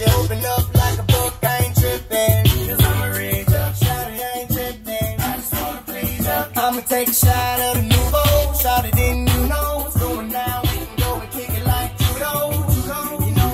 you open up like a book, I ain't tripping. Cause I'ma read I ain't tripping. I just wanna please up. I'ma take a shot of the